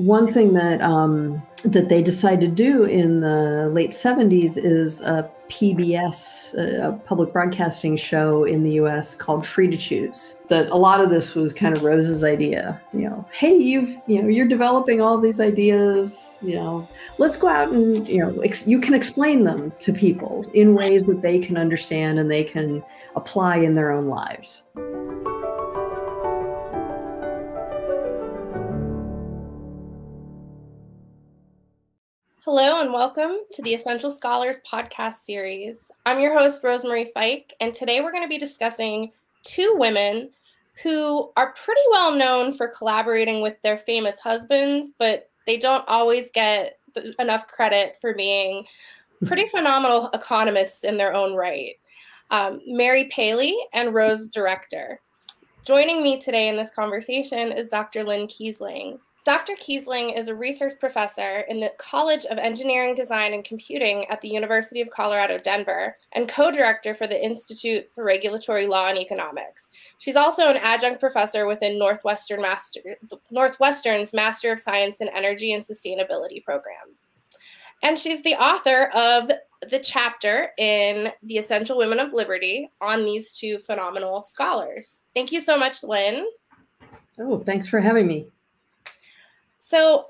one thing that um, that they decided to do in the late 70s is a PBS, a public broadcasting show in the US called Free to Choose. That a lot of this was kind of Rose's idea. You know, hey, you've, you know, you're developing all these ideas, you know, let's go out and, you know, you can explain them to people in ways that they can understand and they can apply in their own lives. Hello and welcome to the Essential Scholars podcast series. I'm your host, Rosemarie Fike, and today we're going to be discussing two women who are pretty well known for collaborating with their famous husbands, but they don't always get enough credit for being pretty phenomenal economists in their own right. Um, Mary Paley and Rose Director. Joining me today in this conversation is Dr. Lynne Kiesling. Dr. Kiesling is a research professor in the College of Engineering, Design, and Computing at the University of Colorado, Denver, and co director for the Institute for Regulatory Law and Economics. She's also an adjunct professor within Northwestern Master, Northwestern's Master of Science in Energy and Sustainability program. And she's the author of the chapter in The Essential Women of Liberty on these two phenomenal scholars. Thank you so much, Lynne. Oh, thanks for having me. So,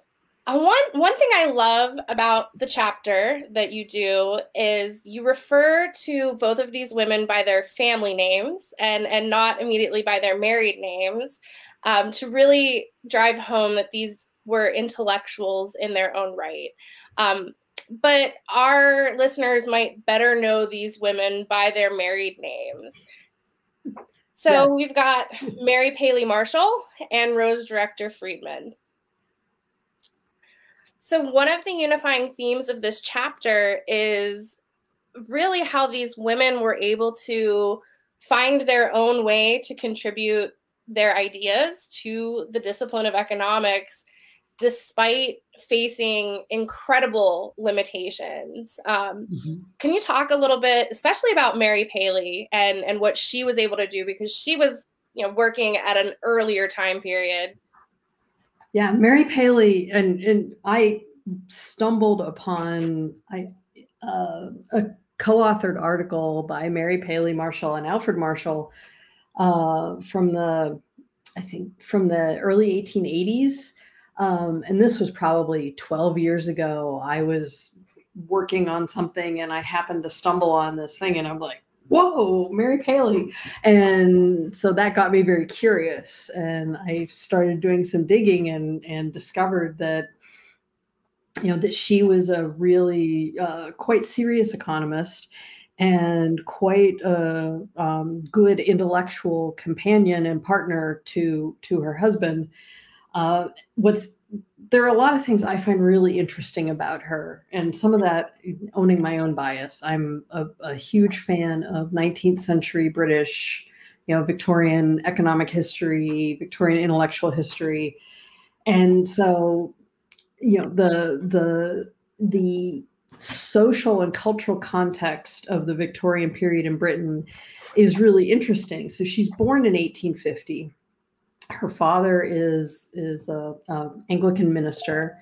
one one thing I love about the chapter that you do is you refer to both of these women by their family names and and not immediately by their married names um, to really drive home that these were intellectuals in their own right. Um, but our listeners might better know these women by their married names. So yes. we've got Mary Paley Marshall and Rose Director Friedman. So, one of the unifying themes of this chapter is really how these women were able to find their own way to contribute their ideas to the discipline of economics despite facing incredible limitations. Um, mm-hmm. Can you talk a little bit, especially about Mary Paley and and what she was able to do because she was, you know, working at an earlier time period yeah, Mary Paley, and and I stumbled upon I uh, a co-authored article by Mary Paley Marshall and Alfred Marshall uh, from the I think from the early 1880s. Um, and this was probably 12 years ago. I was working on something and I happened to stumble on this thing, and I'm like, whoa, Mary Paley. And so that got me very curious. And I started doing some digging and, and discovered that, you know, that she was a really uh, quite serious economist and quite a um, good intellectual companion and partner to to her husband. Uh, what's there are a lot of things I find really interesting about her, and some of that owning my own bias. I'm a, a, huge fan of 19th century British, you know, Victorian economic history, Victorian intellectual history, and so, you know, the the the social and cultural context of the Victorian period in Britain is really interesting. So she's born in 1850 her father is is a, a Anglican minister,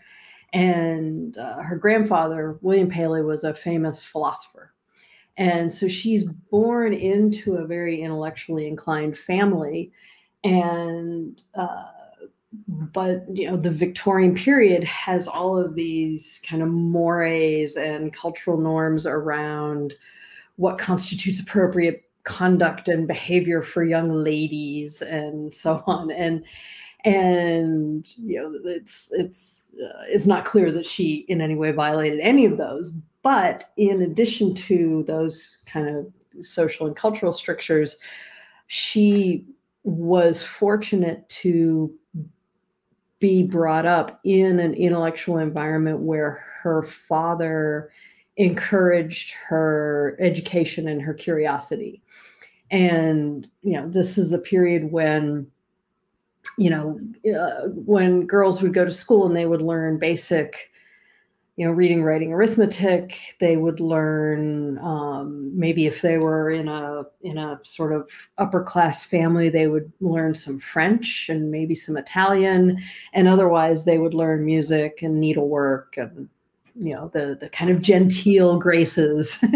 and uh, her grandfather William Paley was a famous philosopher, and so she's born into a very intellectually inclined family, and. Uh, but you know the victorian period has all of these kind of mores and cultural norms around what constitutes appropriate conduct and behavior for young ladies and so on. And and you know it's it's uh, it's not clear that she in any way violated any of those. But in addition to those kind of social and cultural strictures she was fortunate to be brought up in an intellectual environment where her father encouraged her education and her curiosity. And, you know, this is a period when, you know, uh, when girls would go to school and they would learn basic, you know reading writing arithmetic they would learn um, maybe if they were in a in a sort of upper class family they would learn some french and maybe some italian and otherwise they would learn music and needlework and you know the the kind of genteel graces.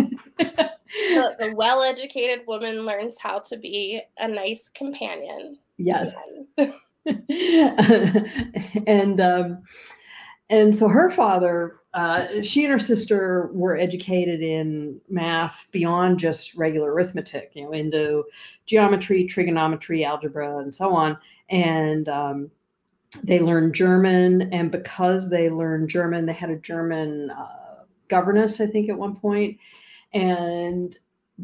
The, the well-educated woman learns how to be a nice companion yes. and um, and so her father uh, she and her sister were educated in math beyond just regular arithmetic, you know, into geometry, trigonometry, algebra, and so on. And um, they learned German. And because they learned German, they had a German uh, governess, I think, at one. And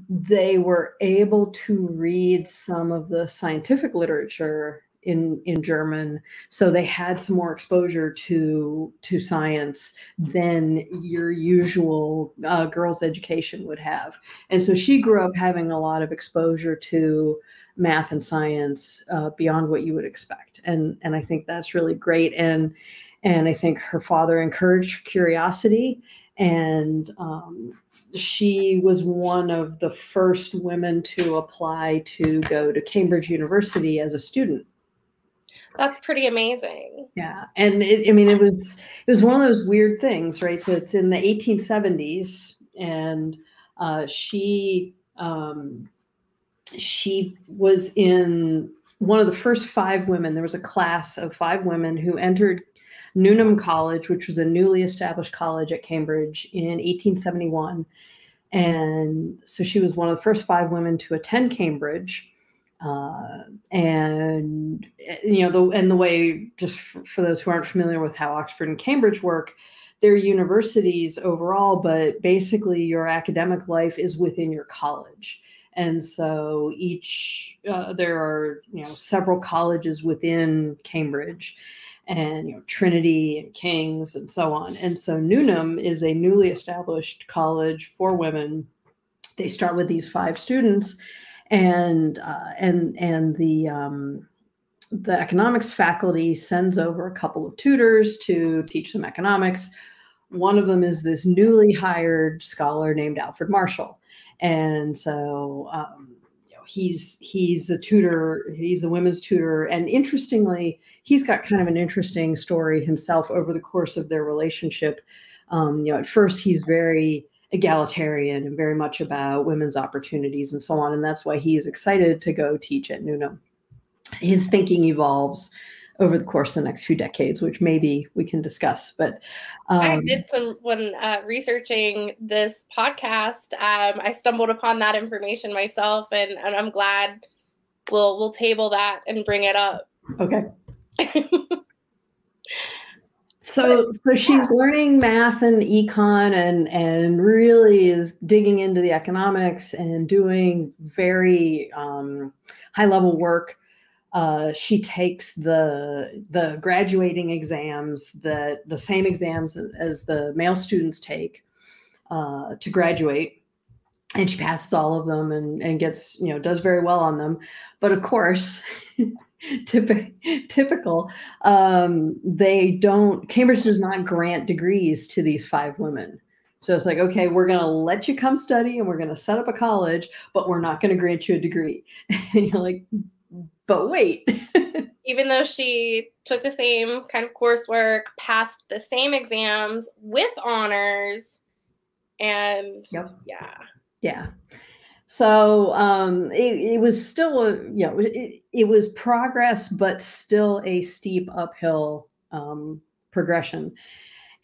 they were able to read some of the scientific literature in in German, so they had some more exposure to to science than your usual uh, girls' education would have. And so she grew up having a lot of exposure to math and science uh, beyond what you would expect. And and I think that's really great. And and I think her father encouraged curiosity and um, she was one of the first women to apply to go to Cambridge University as a student. That's pretty amazing. Yeah, and it, I mean, it was it was one of those weird things, right? So it's in the 1870s, and uh, she um, she was in one of the first five women. There was a class of five women who entered Newnham College, which was a newly established college at Cambridge in 1871. And so she was one of the first five women to attend Cambridge uh, and eh, you know the and the way just for, for those who aren't familiar with how Oxford and Cambridge work, they're universities overall, but basically your academic life is within your college. And so each uh, there are you know several colleges within Cambridge, and you know Trinity and King's and so on. And so Newnham is a newly established college for women. They start with these five students, and uh, and and the um, the economics faculty sends over a couple of tutors to teach them economics. One of them is this newly hired scholar named Alfred Marshall, and so um, you know, he's he's the tutor. He's the women's tutor, and interestingly, he's got kind of an interesting story himself over the course of their relationship. Um, you know, at first he's very egalitarian and very much about women's opportunities and so on. And that's why he is excited to go teach at Newnham. His thinking evolves over the course of the next few decades, which maybe we can discuss. But um, I did some when uh, researching this podcast. Um, I stumbled upon that information myself, and, and I'm glad we'll we'll table that and bring it up. Okay. so so she's learning math and econ and and really is digging into the economics and doing very um, high level work. Uh, she takes the the graduating exams that the same exams as the male students take uh, to graduate. And she passes all of them and and gets you know does very well on them. But of course typical. Um, they don't, Cambridge does not grant degrees to these five women. So it's like, okay, we're going to let you come study and we're going to set up a college, but we're not going to grant you a degree. And you're like, but wait. Even though she took the same kind of coursework, passed the same exams with honors, and yep. yeah. Yeah. So um, it, it, was still a you know it, it was progress, but still a steep uphill um, progression.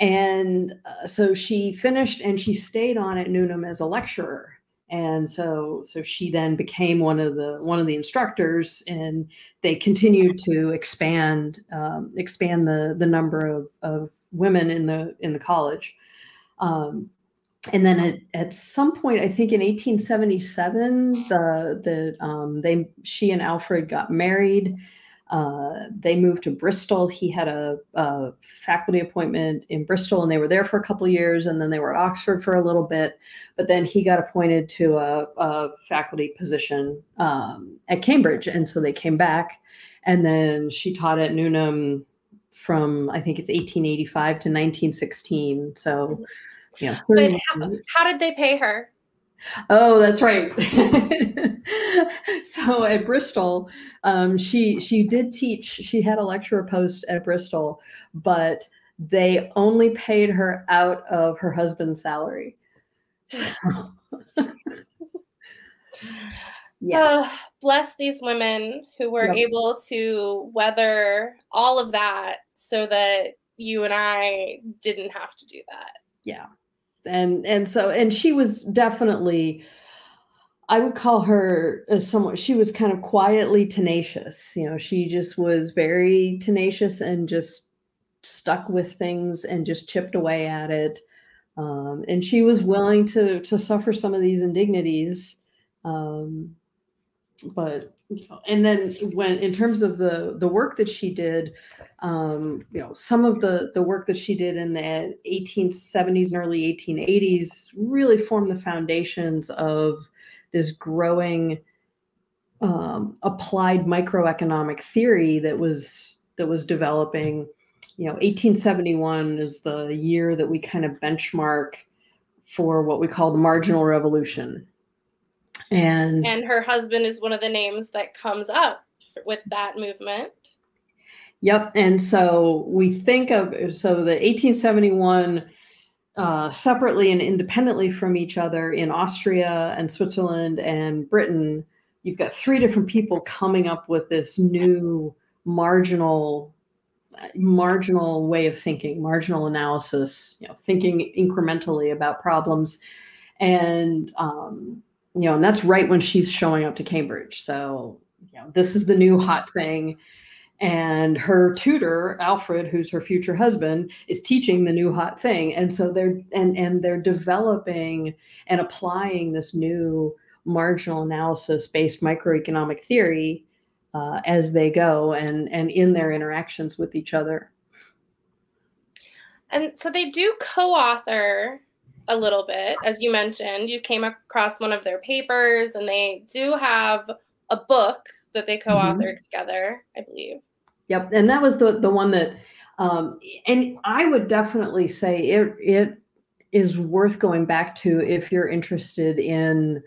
And uh, so she finished and she stayed on at Newnham as a lecturer. And so so she then became one of the one of the instructors, and they continued to expand um, expand the the number of, of women in the in the college. Um, and then at, at some point, I think in 1877, the the um, they she and Alfred got married. Uh, they moved to Bristol. He had a, a, faculty appointment in Bristol, and they were there for a couple years. And then they were at Oxford for a little bit. But then he got appointed to a, a faculty position um, at Cambridge, and so they came back. And then she taught at Newnham from I think it's 1885 to 1916. So, yeah. But how, how did they pay her? Oh, that's right. so at Bristol, um, she she did teach. She had a lecturer post at Bristol, but they only paid her out of her husband's salary. So, yeah. Oh, bless these women who were yep. able to weather all of that so that you and I didn't have to do that. Yeah and and so and she was definitely I would call her somewhat she was kind of quietly tenacious. You know, she just was very tenacious and just stuck with things and just chipped away at it. Um, and she was willing to to suffer some of these indignities. Um, but and then when in terms of the the work that she did, um, you know, some of the the work that she did in the 1870s and early 1880s really formed the foundations of this growing um, applied microeconomic theory that was that was developing. You know, 1871 is the year that we kind of benchmark for what we call the marginal revolution. And and her husband is one of the names that comes up with that movement. Yep. And so we think of so the 1871 uh, separately and independently from each other in Austria and Switzerland and Britain, you've got three different people coming up with this new marginal marginal way of thinking, marginal analysis, you know, thinking incrementally about problems. And um, you know, and that's right when she's showing up to Cambridge. So, you know, this is the new hot thing. And her tutor alfred who's her future husband is teaching the new hot thing. And so they're and and they're developing and applying this new marginal analysis based microeconomic theory uh, as they go and and in their interactions with each other. And so they do co-author a little bit as you mentioned you came across one of their papers and they do have a book that they co-authored mm-hmm. together, I believe. Yep, and that was the the one that, um, and I would definitely say it it is worth going back to if you're interested in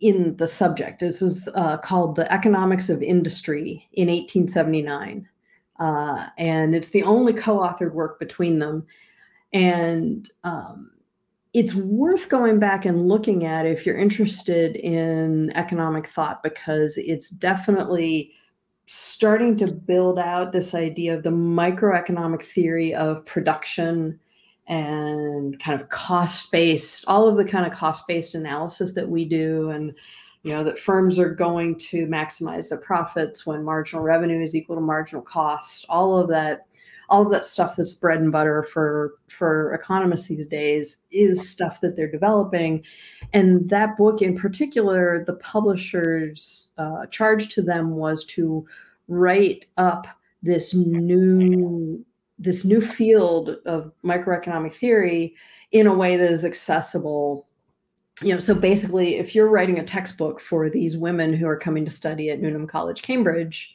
in the subject. This is uh, called the Economics of Industry in 1879, uh, and it's the only co-authored work between them, and um, it's worth going back and looking at if you're interested in economic thought because it's definitely starting to build out this idea of the microeconomic theory of production and kind of cost based all of the kind of cost based analysis that we do and you know that firms are going to maximize their profits when marginal revenue is equal to marginal cost all of that all that stuff that's bread and butter for for economists these days is stuff that they're developing. And that book in particular the publisher's uh, charge to them was to write up this new this new field of microeconomic theory in a way that is accessible. You know so basically if you're writing a textbook for these women who are coming to study at newnham college cambridge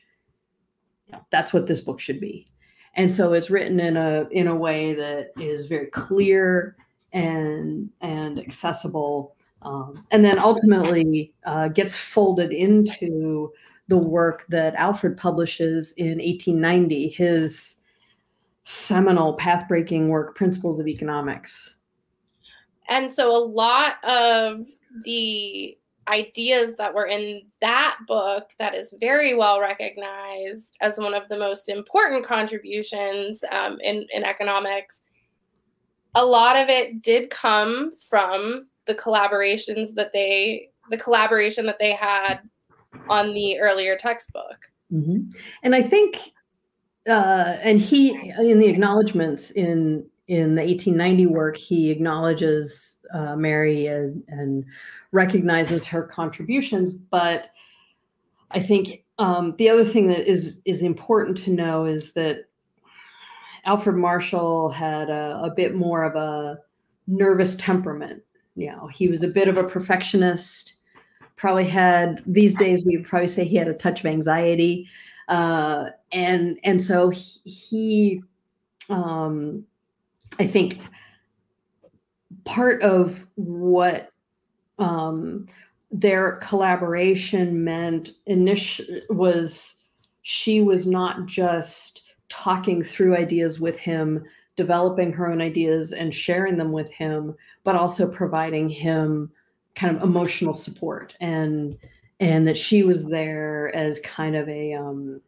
that's what this book should be and so it's written in a in a way that is very clear and and accessible um, and then ultimately uh, gets folded into the work that alfred publishes in 1890 his seminal path-breaking work principles of economics. And so a lot of the ideas that were in that book that is very well recognized as one of the most important contributions um, in, in economics a lot of it did come from the collaborations that they the collaboration that they had on the earlier textbook mm-hmm. and i think uh, and he in the acknowledgments in in the 1890 work he acknowledges uh, Mary as, and recognizes her contributions. But I think um, the other thing that is is important to know is that Alfred Marshall had a, a bit more of a nervous temperament. You know, he was a bit of a perfectionist. Probably had these days we would probably say he had a touch of anxiety. uh, and and so he, he um, I think part of what um, their collaboration meant initial was she was not just talking through ideas with him developing her own ideas and sharing them with him but also providing him kind of emotional support and and that she was there as kind of a um,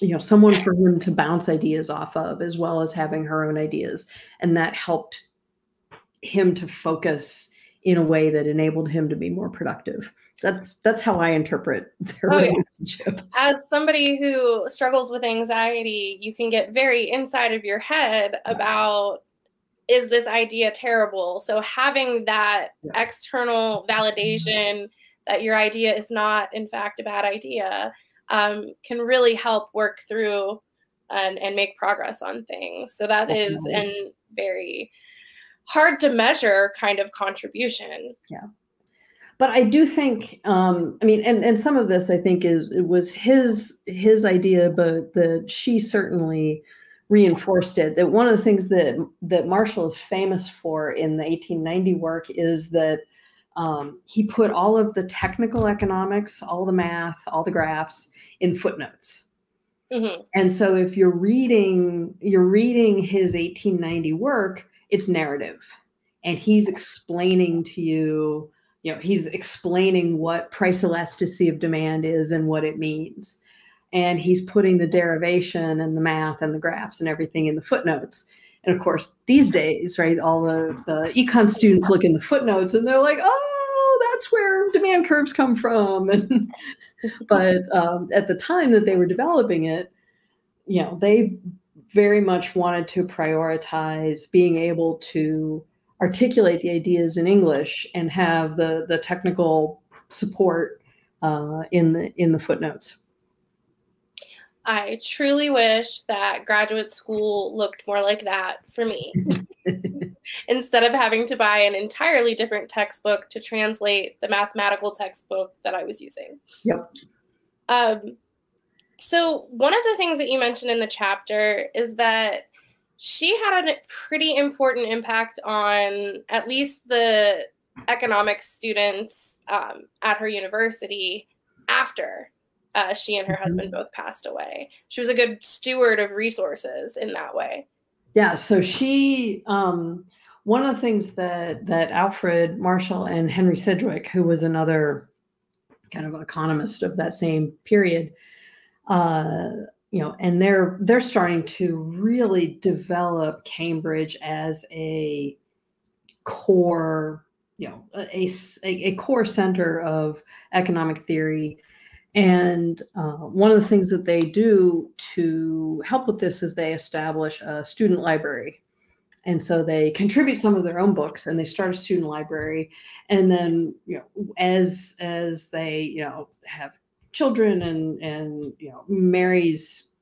you know someone for him to bounce ideas off of as well as having her own ideas and that helped him to focus in a way that enabled him to be more productive that's that's how i interpret their oh, relationship yeah. as somebody who struggles with anxiety you can get very inside of your head about is this idea terrible so having that yeah. external validation that your idea is not in fact a bad idea um, can really help work through and, and make progress on things. So that is a very hard to measure kind of contribution. Yeah. But I do think, um, I mean, and, and some of this I think is it was his his idea, but that she certainly reinforced it. That one of the things that that Marshall is famous for in the 1890 work is that um, he put all of the technical economics, all the math, all the graphs in footnotes. Mm-hmm. And so if you're reading, you're reading his 1890 work, it's narrative. And he's explaining to you, you know, he's explaining what price elasticity of demand is and what it means. And he's putting the derivation and the math and the graphs and everything in the footnotes. And of course, these days, right, all the, the econ students look in the footnotes and they're like, oh, that's where demand curves come from. And, but um, at the time that they were developing it, you know, they very much wanted to prioritize being able to articulate the ideas in English and have the the technical support uh, in the in the footnotes. I truly wish that graduate school looked more like that for me. Instead of having to buy an entirely different textbook to translate the mathematical textbook that I was using. Yep. Um, so, one of the things that you mentioned in the chapter is that she had a pretty important impact on at least the economics students um, at her university after uh, she and her mm-hmm. husband both passed away. She was a good steward of resources in that way. Yeah. So she, um, one of the things that that Alfred Marshall and Henry Sidgwick, who was another kind of economist of that same period, uh, you know, and they're they're starting to really develop Cambridge as a core, you know, a, a, a core center of economic theory and uh, one of the things that they do to help with this is they establish a student library. And so they contribute some of their own books and they start a student library. And then, you know, as as they, you know, have children and and you know, Mary's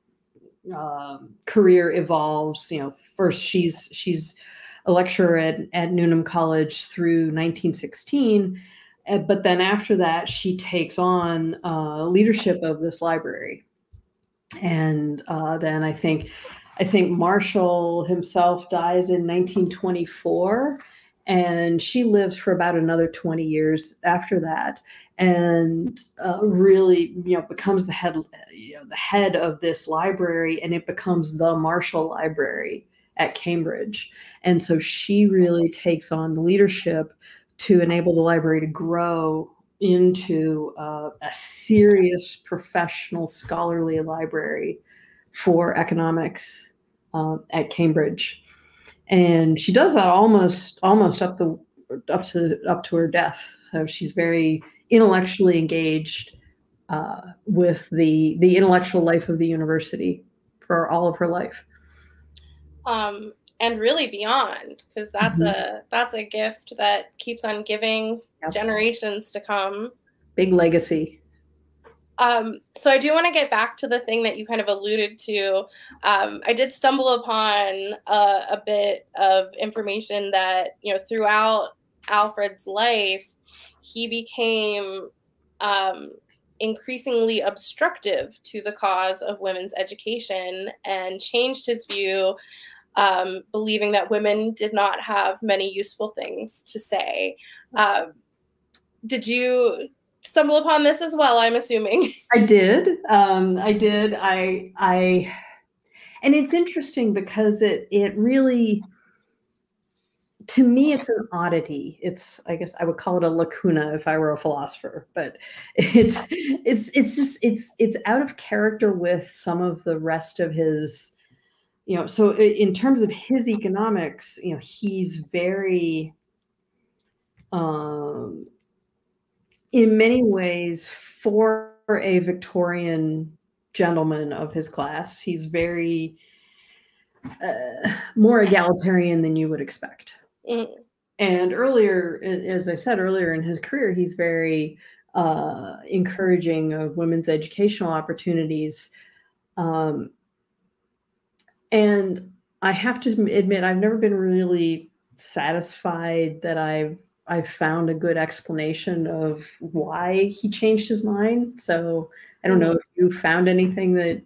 um, career evolves. You know, first she's she's a lecturer at, at Newnham College through 1916 uh, but then after that, she takes on uh, leadership of this library. And uh, then I think, I think Marshall himself dies in 1924, and she lives for about another 20 years after that, and uh, really, you know, becomes the head, you know, the head of this library, and it becomes the Marshall Library at Cambridge. And so she really takes on the leadership to enable the library to grow into uh, a serious professional scholarly library for economics uh, at Cambridge. And she does that almost almost up the up to up to her death. So she's very intellectually engaged uh, with the the intellectual life of the university for all of her life. Um, and really beyond because that's mm-hmm. a that's a gift that keeps on giving yep. generations to come big legacy um, so I do want to get back to the thing that you kind of alluded to. Um, I did stumble upon a, a, bit of information that you know throughout Alfred's life, he became um, increasingly obstructive to the cause of women's education and changed his view, um, believing that women did not have many useful things to say. Um, did you stumble upon this as well? I'm assuming. I did. Um, I did. I I, and it's interesting because it it really to me it's an oddity it's i guess i would call it a lacuna if i were a philosopher but it's it's it's just it's it's out of character with some of the rest of his you know so in terms of his economics you know he's very um in many ways for a victorian gentleman of his class he's very uh, more egalitarian than you would expect Mm. And earlier, as I said earlier in his career, he's very uh, encouraging of women's educational opportunities. Um, and I have to admit, I've never been really satisfied that I've I've found a good explanation of why he changed his mind. So I don't know mm. if you found anything that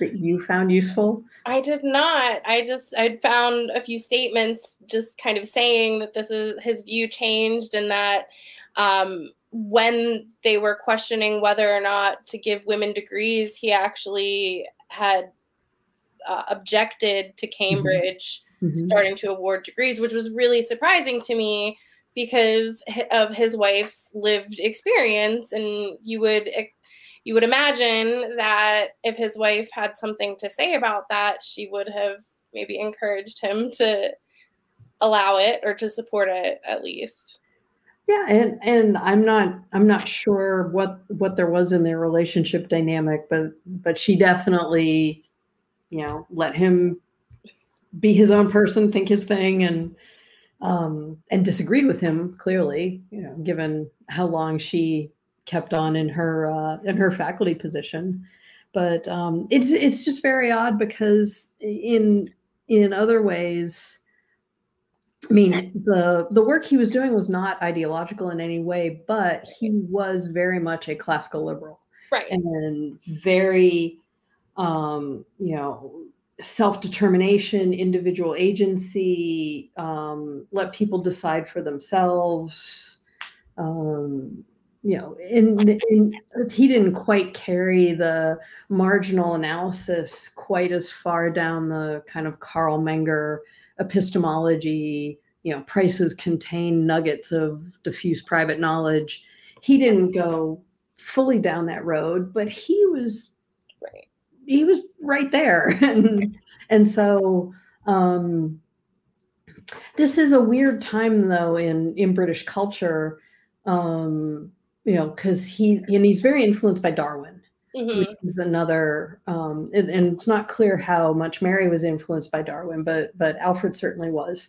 that you found useful. I did not. I just I found a few statements just kind of saying that this is his view changed and that um, when they were questioning whether or not to give women degrees, he actually had uh, objected to mm-hmm. Cambridge mm-hmm. starting to award degrees, which was really surprising to me because of his wife's lived experience, and you would you would imagine that if his wife had something to say about that, she would have maybe encouraged him to allow it or to support it at least. Yeah, and and I'm not I'm not sure what what there was in their relationship dynamic, but but she definitely, you know, let him be his own person, think his thing, and um, and disagreed with him clearly, you know, given how long she kept on in her uh, in her faculty position. But um, it's it's just very odd because in in other ways, I mean the the work he was doing was not ideological in any way, but he was very much a classical liberal, right? And very, um, you know, self determination, individual agency, um, let people decide for themselves. Um, you know, and, he didn't quite carry the marginal analysis quite as far down the kind of Carl Menger epistemology. You know, prices contain nuggets of diffuse private knowledge. He didn't go fully down that road, but he was. He was right there, and and so um, this is a weird time though in in British culture. Um, you know, because he and he's very influenced by Darwin, mm-hmm. which is another. Um, and, and, it's not clear how much Mary was influenced by Darwin, but but Alfred certainly was.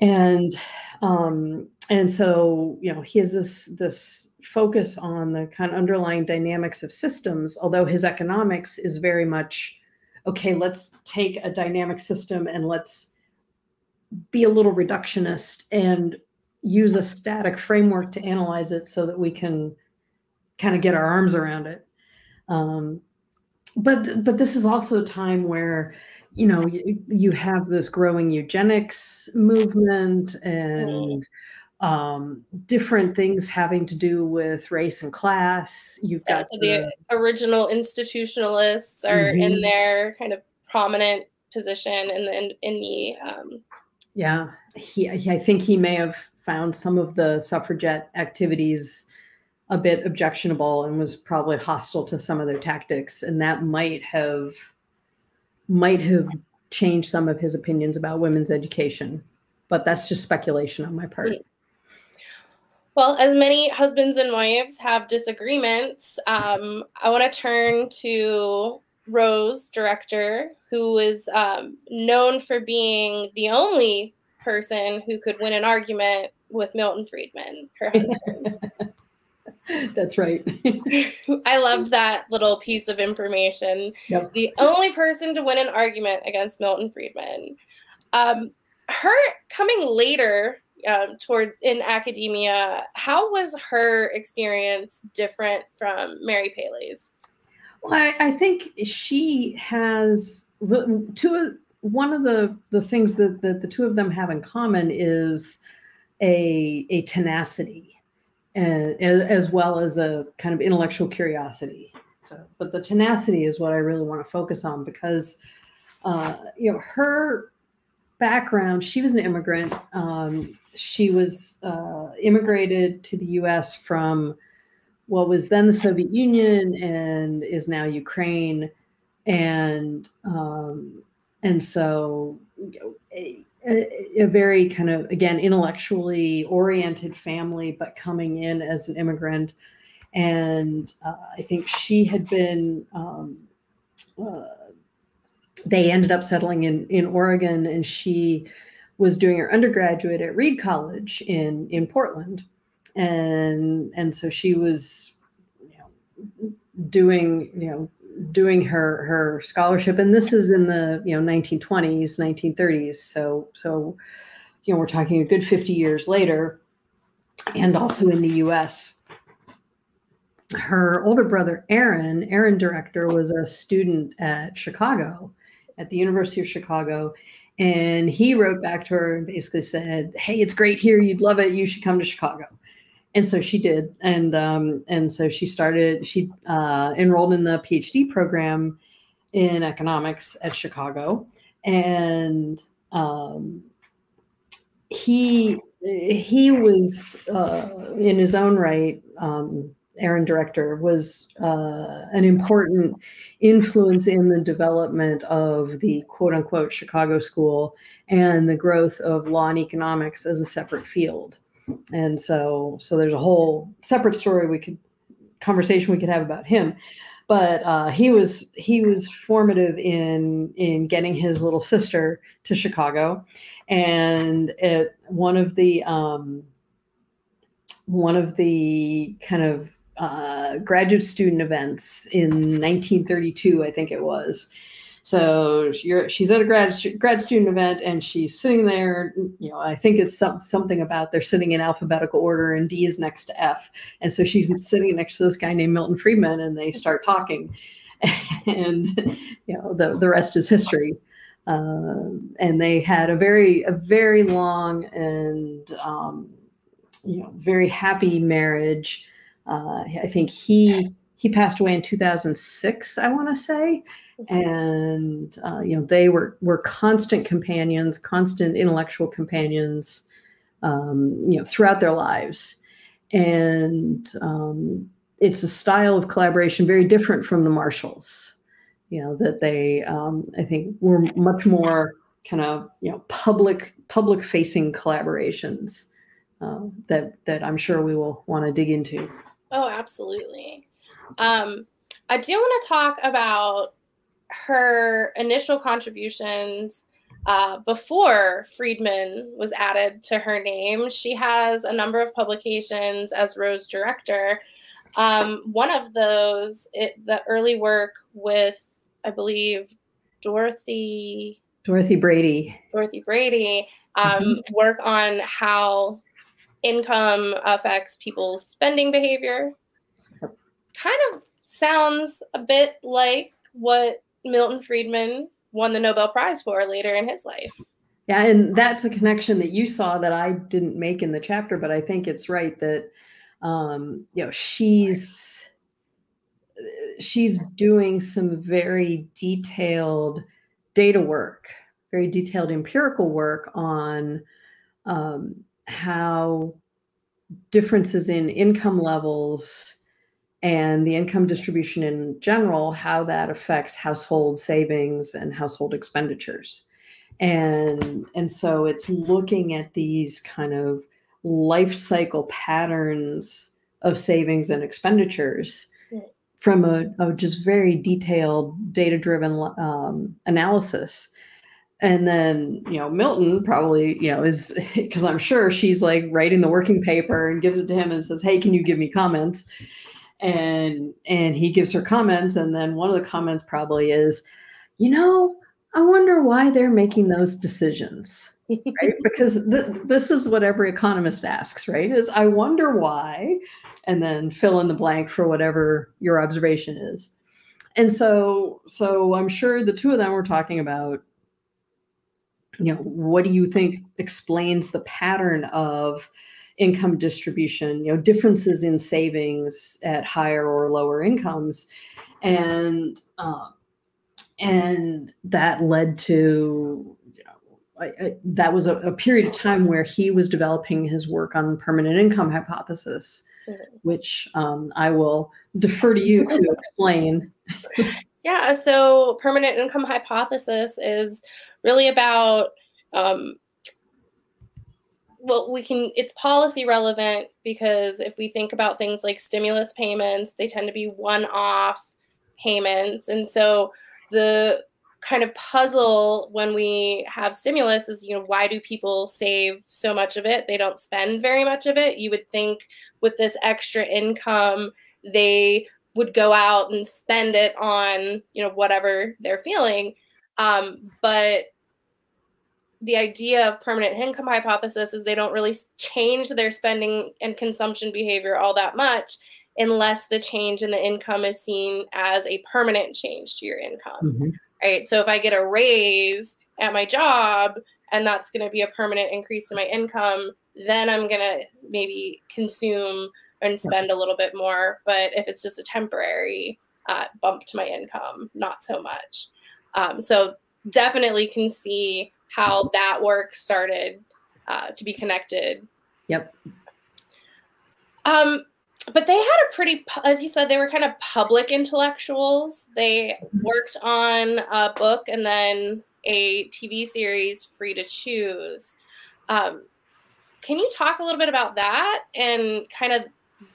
And um, and so you know he has this this focus on the kind of underlying dynamics of systems, although his economics is very much okay. Let's take a dynamic system and let's be a little reductionist and use a static framework to analyze it so that we can kind of get our arms around it. Um, but but this is also a time where you know you, you have this growing eugenics movement and um, different things having to do with race and class. You've got so the, the, original institutionalists are mm-hmm. in their kind of prominent position in the in, in the um, yeah he, he I think he may have found some of the suffragette activities a bit objectionable and was probably hostile to some of their tactics and that might have might have changed some of his opinions about women's education but that's just speculation on my part well as many husbands and wives have disagreements um, i want to turn to rose director who is um, known for being the only person who could win an argument with Milton Friedman, her husband. That's right. I loved that little piece of information. Yep. The only person to win an argument against Milton Friedman. Um, her coming later um, toward in academia. How was her experience different from Mary Paley's? Well, I, I think she has the two. One of the the things that, that the two of them have in common is a a tenacity, and, uh, as, as well as a kind of intellectual curiosity. So, but the tenacity is what I really want to focus on because, uh, you know, her background. She was an immigrant. Um, she was uh, immigrated to the U.S. from what was then the Soviet Union and is now Ukraine, and um, and so a, a, very kind of again intellectually oriented family, but coming in as an immigrant, and uh, I think she had been. Um, uh, they ended up settling in in Oregon, and she was doing her undergraduate at Reed College in in Portland, and and so she was, you know, doing you know doing her her scholarship, and this is in the you know 1920s, 1930s. So so you know we're talking a good 50 years later, and also in the U.S. Her older brother Aaron, Aaron Director, was a student at Chicago, at the University of Chicago, and he wrote back to her and basically said, "Hey, it's great here. You'd love it. You should come to Chicago." And so she did, and um, and so she started. She uh, enrolled in the PhD program in economics at Chicago, and um, he he was uh, in his own right um, Aaron Director was uh, an important influence in the development of the quote unquote Chicago school and the growth of law and economics as a separate field. And so, so there's a whole separate story we could conversation we could have about him. But uh, he was he was formative in in getting his little sister to Chicago, and at one of the um, one of the kind of uh, graduate student events in 1932, I think it was. So she's at a grad grad student event and she's sitting there. You know, I think it's some, something about they're sitting in alphabetical order and D is next to F, and so she's sitting next to this guy named Milton Friedman, and they start talking, and you know the the rest is history. Uh, and they had a very a very long and um, you know very happy marriage uh, I think he he passed away in 2006, I want to say, and uh, you know they were were constant companions, constant intellectual companions, um, you know, throughout their lives, and um, it's a style of collaboration very different from the Marshalls. You know that they, um, I think, were much more kind of you know public public facing collaborations uh, that that I'm sure we will want to dig into. Oh, absolutely. Um, I do want to talk about her initial contributions uh, before Friedman was added to her name. She has a number of publications as Rose director. Um, one of those, it, the early work with, I believe, Dorothy. Dorothy Brady. Dorothy Brady. Um, mm-hmm. Work on how income affects people's spending behavior. Kind of sounds a bit like what Milton Friedman won the Nobel Prize for later in his life. Yeah, and that's a connection that you saw that I didn't make in the chapter, but I think it's right that um, you know she's she's doing some very detailed data work, very detailed empirical work on um, how differences in income levels and the income distribution in general, how that affects household savings and household expenditures. And, and so it's looking at these kind of life cycle patterns of savings and expenditures from a, a, just very detailed data driven um, analysis and then you know milton probably you know is because i'm sure she's like writing the working paper and gives it to him and says hey can you give me comments and and he gives her comments and then one of the comments probably is you know i wonder why they're making those decisions right? Because th- this is what every economist asks, right? Is I wonder why, and then fill in the blank for whatever your observation is. And so, so I'm sure the two of them were talking about, you know, what do you think explains the pattern of income distribution, you know, differences in savings at higher or lower incomes, and um, and that led to I, I, that was a, a, period of time where he was developing his work on permanent income hypothesis, mm-hmm. which um, I will defer to you to explain. yeah, so permanent income hypothesis is really about um, well, we can, it's policy relevant because if we think about things like stimulus payments, they tend to be one off payments. And so the kind of puzzle when we have stimulus is, you know, why do people save so much of it? They don't spend very much of it. You would think with this extra income, they would go out and spend it on, you know, whatever they're feeling. Um, but the idea of permanent income hypothesis is they don't really change their spending and consumption behavior all that much unless the change in the income is seen as a permanent change to your income. Mm-hmm. Right. So if I get a raise at my job and that's going to be a permanent increase in my income, then I'm going to maybe consume and spend a little bit more. But if it's just a temporary uh, bump to my income, not so much. Um, so definitely can see how that work started uh, to be connected. Yep. Um, but they had a pretty, as you said, they were kind of public intellectuals. They worked on a book and then a TV series, Free to Choose. Um, can you talk a little bit about that and kind of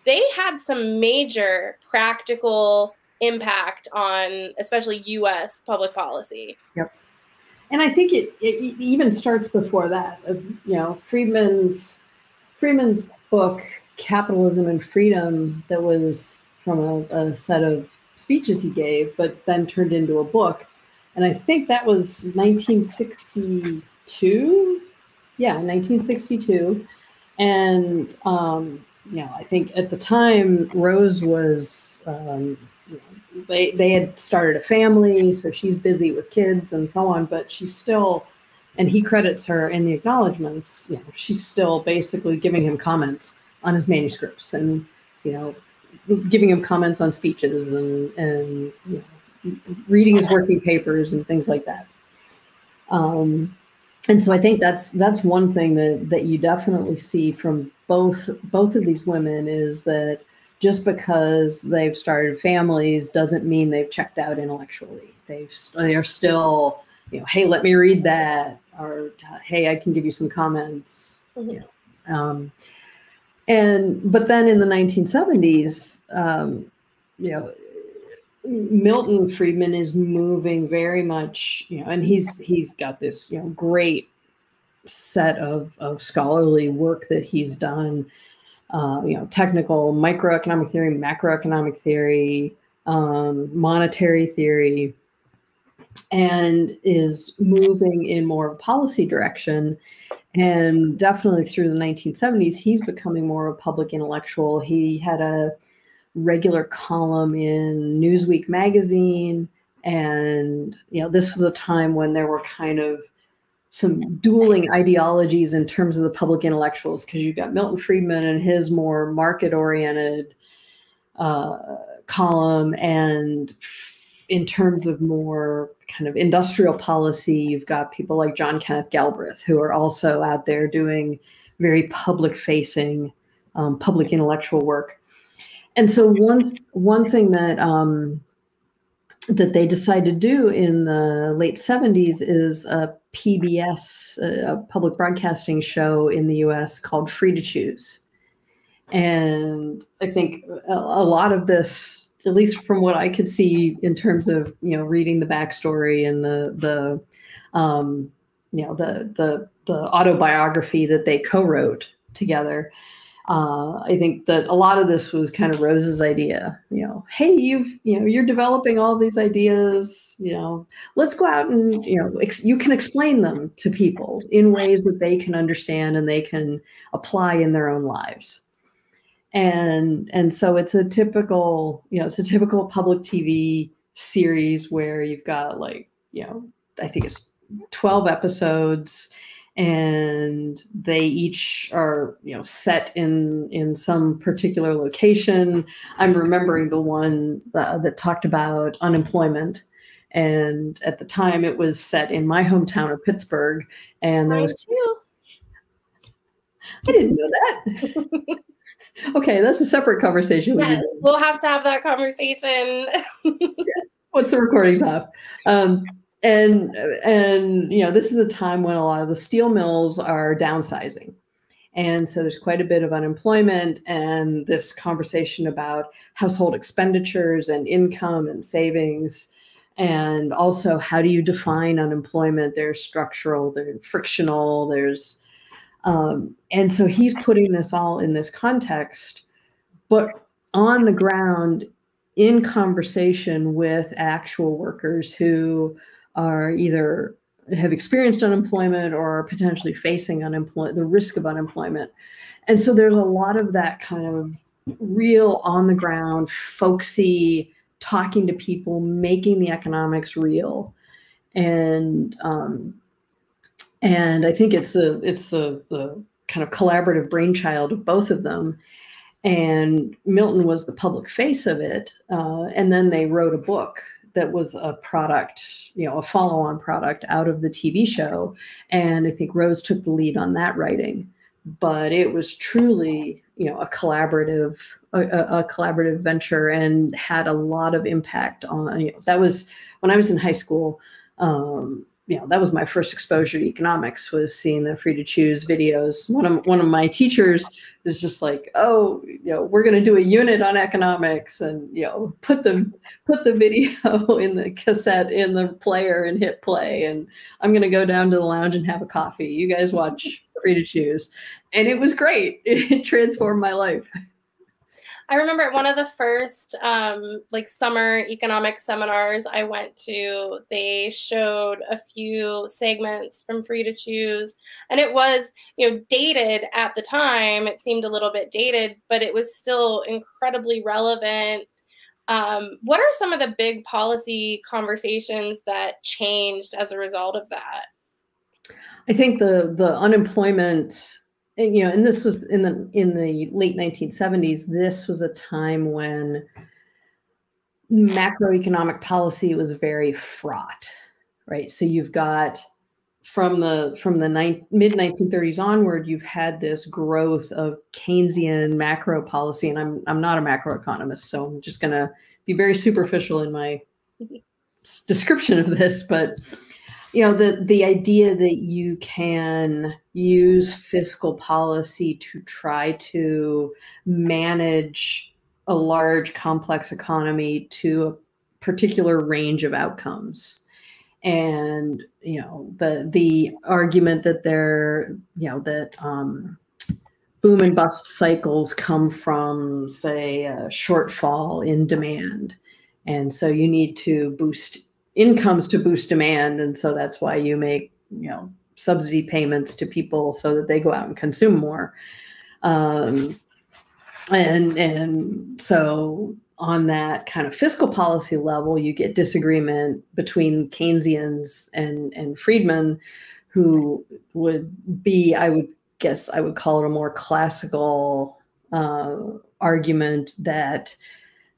they had some major practical impact on especially US public policy. Yep and I think it, it even starts before that. you know, Friedman's Friedman's book Capitalism and Freedom that was from a, a set of speeches he gave, but then turned into a book. And I think that was 1962. Yeah, 1962. And um, you know, I think at the time Rose was um, they they had started a family, so she's busy with kids and so on. But she's still, and he credits her in the acknowledgments. You know, she's still basically giving him comments on his manuscripts, and you know, giving him comments on speeches and and you know, reading his working papers and things like that. Um, and so I think that's that's one thing that that you definitely see from both both of these women is that just because they've started families doesn't mean they've checked out intellectually. They've they are still, you know, hey, let me read that, or hey, I can give you some comments. Mm-hmm. You know, um, and but then in the 1970s, um, you know, Milton Friedman is moving very much, you know, and he's he's got this, you know, great set of of scholarly work that he's done uh, you know, technical microeconomic theory, macroeconomic theory, um, monetary theory, and is moving in more of a policy direction. And definitely through the 1970s, he's becoming more of a public intellectual. He had a regular column in Newsweek magazine. And, you know, this was a time when there were kind of some dueling ideologies in terms of the public intellectuals because you've got Milton Friedman and his more market oriented uh, column, and in terms of more kind of industrial policy, you've got people like John Kenneth Galbraith who are also out there doing very public facing, um, public intellectual work. And so one one thing that um, that they decided to do in the late 70s is a PBS, a public broadcasting show in the US called Free to Choose. And I think a, a lot of this, at least from what I could see in terms of, you know, reading the backstory and the, the, um, you know, the, the, the autobiography that they co-wrote together, uh, I think that a lot of this was kind of Rose's idea. You know, hey, you've you know you're developing all these ideas. You know, let's go out and you know you can explain them to people in ways that they can understand and they can apply in their own lives. And and so it's a typical you know it's a typical public TV series where you've got like you know I think it's twelve episodes and they each are you know set in in some particular location. I'm remembering the one uh, that talked about unemployment. And at the time it was set in my hometown of pittsburgh and there was too. i didn't know that. Okay that's a separate conversation yes, we'll have to have that conversation. Once the recording's off. Um, and and you know this is a time when a lot of the steel mills are downsizing. And so there's quite a bit of unemployment and this conversation about household expenditures and income and savings. And also how do you define unemployment? There's structural there's frictional there's um, and so he's putting this all in this context but on the ground in conversation with actual workers who are either have experienced unemployment or are potentially facing unemployment, the risk of unemployment. And so there's a lot of that kind of real on the ground, folksy, talking to people, making the economics real. And um, and I think it's the it's the the kind of collaborative brainchild of both of them. And Milton was the public face of it. Uh, and then they wrote a book that was a product, you know, a follow-on product out of the TV show. And I think Rose took the lead on that writing. But it was truly, you know, a collaborative, a, a collaborative venture and had a lot of impact on. You know, that was when I was in high school. Um, you know that was my first exposure to economics was seeing the free to choose videos. One of one of my teachers was just like oh you know we're going to do a unit on economics and you know put the put the video in the cassette in the player and hit play and i'm going to go down to the lounge and have a coffee. You guys watch free to choose. And it was great. It transformed my life I remember one of the first um, like summer economic seminars I went to. They showed a few segments from Free to Choose, and it was you know dated at the time. It seemed a little bit dated, but it was still incredibly relevant. Um, what are some of the big policy conversations that changed as a result of that? I think the the unemployment you know, and this was in the in the late 1970s. This was a time when macroeconomic policy was very fraught, right? So you've got from the from the mid 1930s onward, you've had this growth of Keynesian macro policy, and I'm I'm not a macroeconomist, so I'm just going to be very superficial in my description of this, but you know the the idea that you can use fiscal policy to try to manage a large complex economy to a particular range of outcomes. And you know the the argument that they're you know that um, boom and bust cycles come from say a shortfall in demand. And so you need to boost incomes to boost demand. And so that's why you make you know subsidy payments to people so that they go out and consume more um, and and so on that kind of fiscal policy level you get disagreement between keynesians and and friedman who would be i would guess i would call it a more classical uh, argument that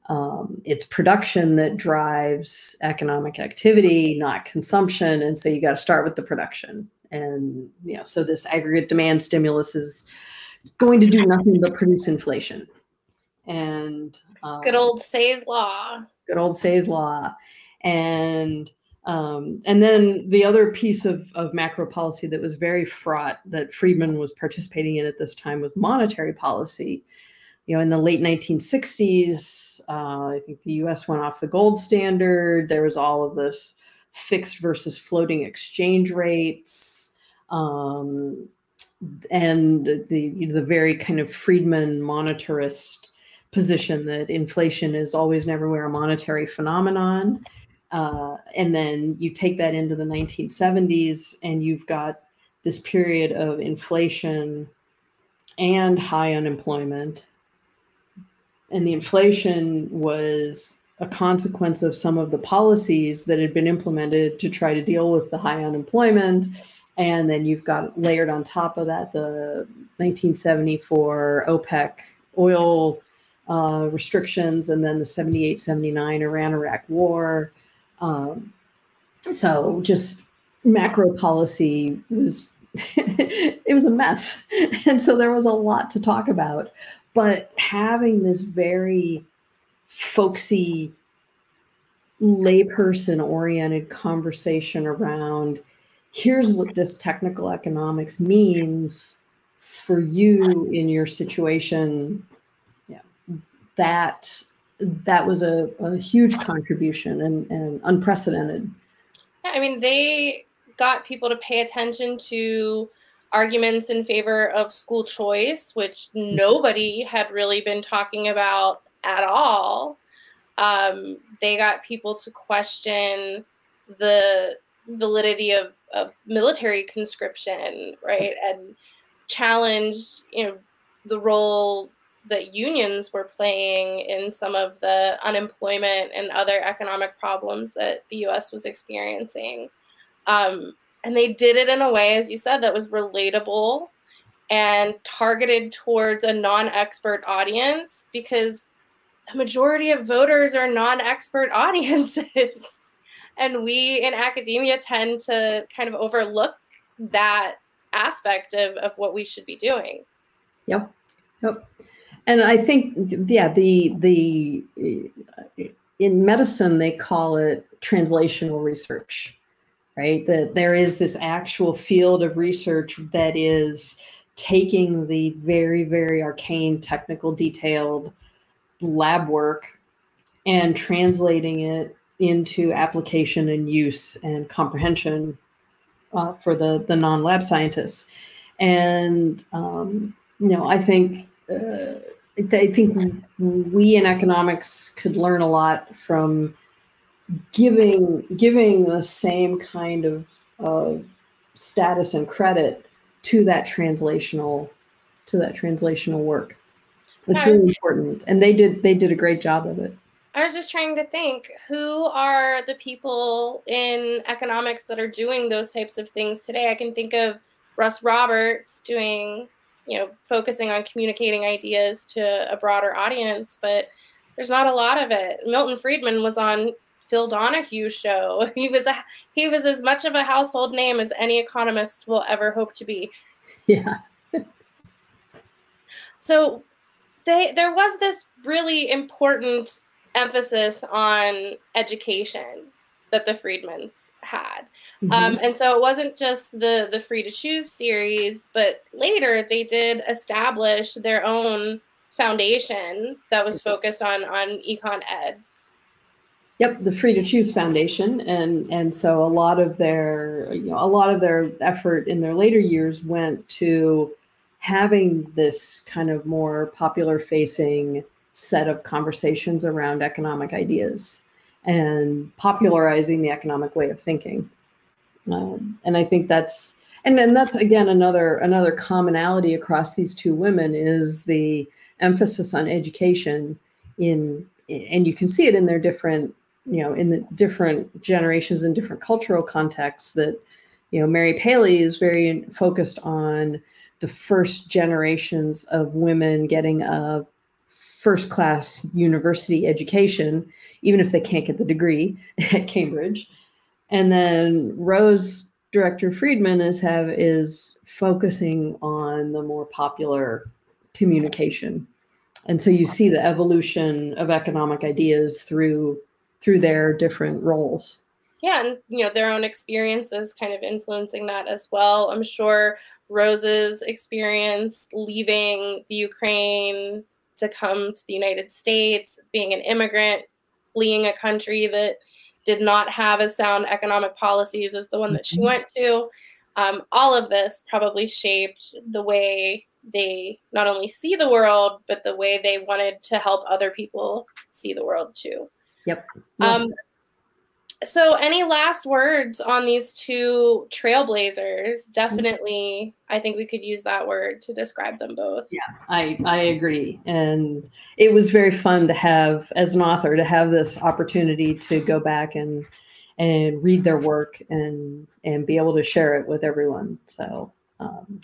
um, it's production that drives economic activity, not consumption. And so you got to start with the production. And you know, so this aggregate demand stimulus is going to do nothing but produce inflation. And um, good old Say's law. Good old Say's law. And um, and then the other piece of, of macro policy that was very fraught that Friedman was participating in at this time was monetary policy you know, in the late 1960s, uh, I think the US went off the gold standard. There was all of this fixed versus floating exchange rates. Um, and the you know, the very kind of Friedman monetarist position that inflation is always and everywhere a monetary phenomenon. Uh, and then you take that into the 1970s, and you've got this period of inflation and high unemployment. And the inflation was a consequence of some of the policies that had been implemented to try to deal with the high unemployment. And then you've got layered on top of that the 1974 OPEC oil uh, restrictions and then the 78 79 Iran Iraq war. Um, so just macro policy was it was a mess and so there was a lot to talk about but having this very folksy layperson oriented conversation around here's what this technical economics means for you in your situation. Yeah. That that was a, a huge contribution and, and unprecedented. Yeah i mean they got people to pay attention to arguments in favor of school choice which nobody had really been talking about at all. Um, they got people to question the validity of, of military conscription, right? And challenge, you know, the role that unions were playing in some of the unemployment and other economic problems that the US was experiencing. Um, and they did it in a way, as you said, that was relatable and targeted towards a non expert audience because the majority of voters are non-expert audiences and we in academia tend to kind of overlook that aspect of, of what we should be doing. Yep. Yep. And i think yeah the the in medicine they call it translational research right? That there is this actual field of research that is taking the very very arcane technical detailed lab work and translating it into application and use and comprehension uh, for the the non-lab scientists. And um, you know, I think uh, I think we in economics could learn a lot from giving giving the same kind of of status and credit to that translational to that translational work. It's really important, and they did they did a great job of it. I was just trying to think who are the people in economics that are doing those types of things today. I can think of Russ Roberts doing, you know, focusing on communicating ideas to a broader audience, but there's not a lot of it. Milton Friedman was on Phil Donahue's show. He was a he was as much of a household name as any economist will ever hope to be. Yeah. so they there was this really important emphasis on education that the Friedmans had. Mm-hmm. Um, and so it wasn't just the the free to choose series, but later they did establish their own foundation that was focused on on econ ed. Yep, the Free to Choose Foundation, and and so a lot of their you know a lot of their effort in their later years went to having this kind of more popular facing set of conversations around economic ideas and popularizing the economic way of thinking. Um, and I think that's and then that's again another another commonality across these two women is the emphasis on education in and you can see it in their different you know in the different generations and different cultural contexts that you know mary paley is very focused on the first generations of women getting a first class university education, even if they can't get the degree at Cambridge. And then Rose director Friedman is have is focusing on the more popular communication. And so you see the evolution of economic ideas through through their different roles yeah and you know their own experiences kind of influencing that as well i'm sure rose's experience leaving the ukraine to come to the united states being an immigrant fleeing a country that did not have as sound economic policies as the one that she mm-hmm. went to Um, all of this probably shaped the way they not only see the world, but the way they wanted to help other people see the world too. Yep. Um, so, any last words on these two trailblazers? Definitely, I think we could use that word to describe them both. Yeah, I, I agree. And it was very fun to have, as an author, to have this opportunity to go back and and read their work and and be able to share it with everyone. So um,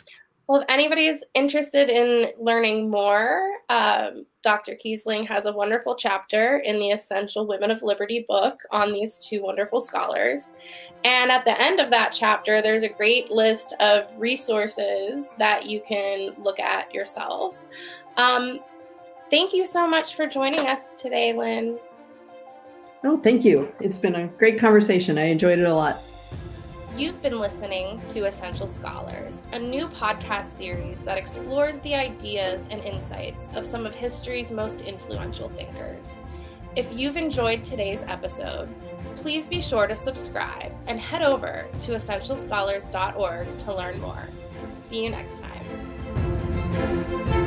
well, if anybody is interested in learning more, um, Dr. Kiesling has a wonderful chapter in the Essential Women of Liberty book on these two wonderful scholars. And at the end of that chapter, there's a great list of resources that you can look at yourself. Um, thank you so much for joining us today, Lynne. Oh, thank you. It's been a great conversation. I enjoyed it a lot. You've been listening to Essential Scholars, a new podcast series that explores the ideas and insights of some of history's most influential thinkers. If you've enjoyed today's episode, please be sure to subscribe and head over to essentialscholars.org to learn more. See you next time.